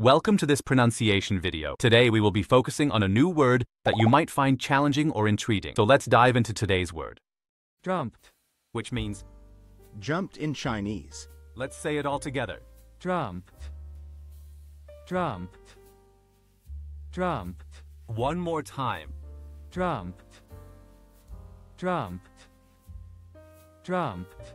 Welcome to this pronunciation video. Today we will be focusing on a new word that you might find challenging or intriguing. So let's dive into today's word, jumped, which means, Jumped in Chinese. let's say it all together. jumped, jumped, jumped, One more time. jumped, jumped, jumped.